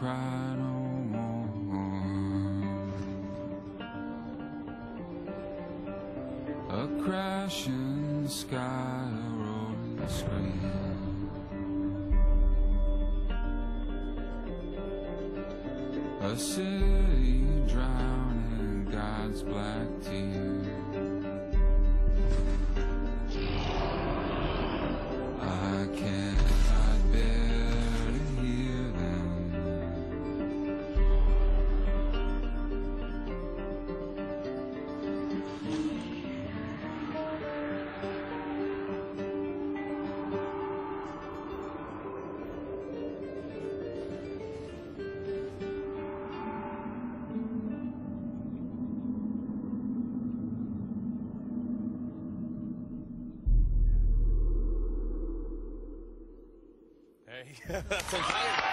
cry no more. A crashing sky, a rolling screen. A city drowning in God's black tears. Okay.